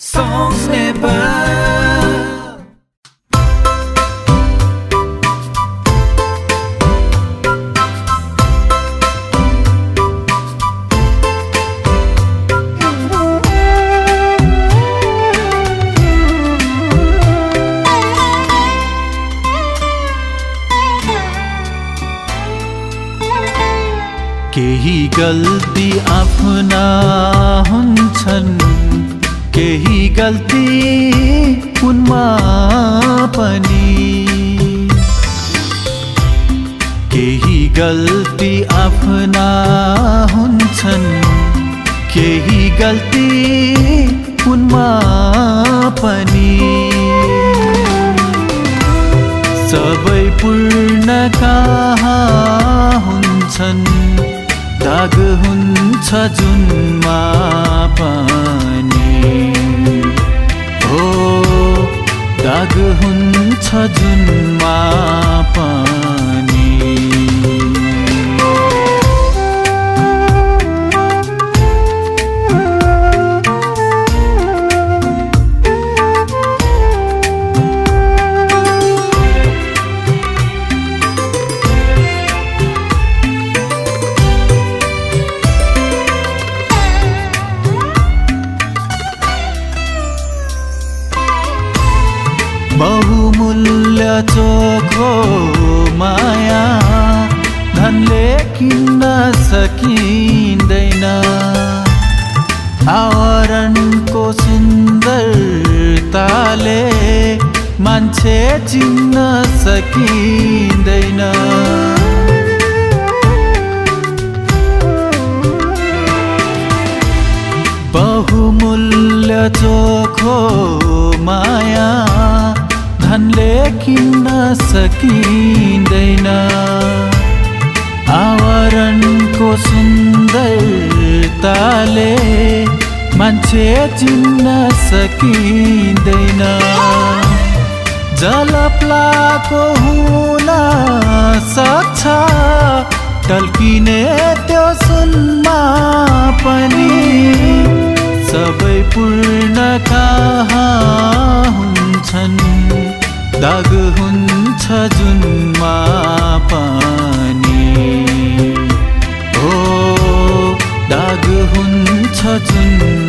Songs Nepal केही गल्ती आफ्ना हुन्छन्। केही गल्ती उनमा पनि। केही गल्ती आफ्ना हुन्छन्। केही गल्ती उनमा पनि। सबै पूर्ण हुन्छन्। दाग हुन्छ जुनमा पनि। हुन्छ जुनमा बहुमूल्य चोखो माया धनले किन्न सकिँदैन। आवरणको सुन्दरताले मान्छे चिन्न सकिँदैन। बहुमूल्य चोखो माया धनले किन्न सकिँदैन आवरणको सुन्दरताले मान्छे चिन्न सकिँदैन जलप्लाको हुन सक्छ टल्किने त्यो सुनमा पनि सबै पूर्ण कहाँ हुन्छन् दाग हुन्छ जुनमा पनि हो दाग हुन्छ जुनमा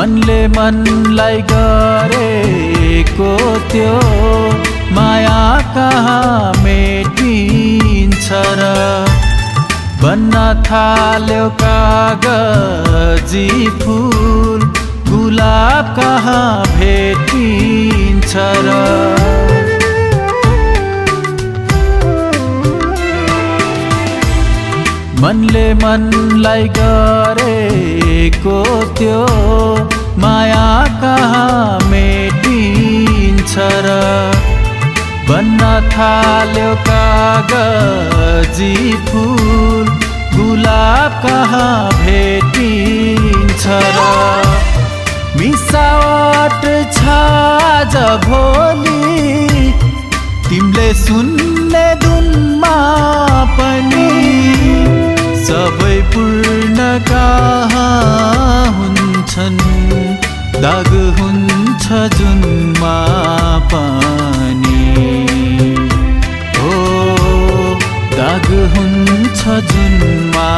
मनले मनलाई गरेको त्यो माया कहाँ मेटिन्छ र? बन्न थाल्यो कागजी फुल गुलाब कहाँ भेटिन्छ र? मनले मनलाई गरेको त्यो माया कहाँ मेटिन्छ र? बन्न थाल्यो कागजी फुल गुलाब कहाँ भेटिन्छ र? मिसावट छ आज भोलि तिमीले सुन्ने धुनमा पनि कहाँ हुन्छन् दाग हुन्छ जुनमा पनि हो दाग हुन्छ जुनमा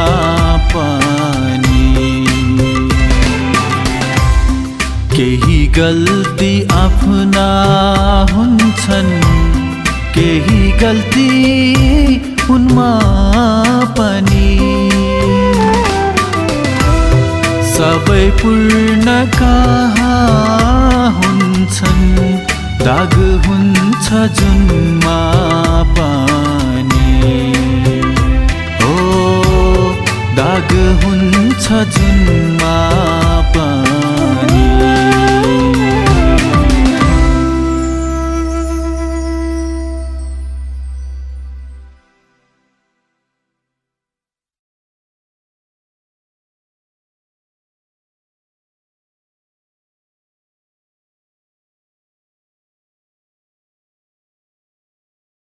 पनि केही गल्ती आफ्ना हुन्छन्। केही गल्ती उनमा पनि सबै पूर्ण कहाँ हुन्छन्? दाग हुन्छ जुनमा।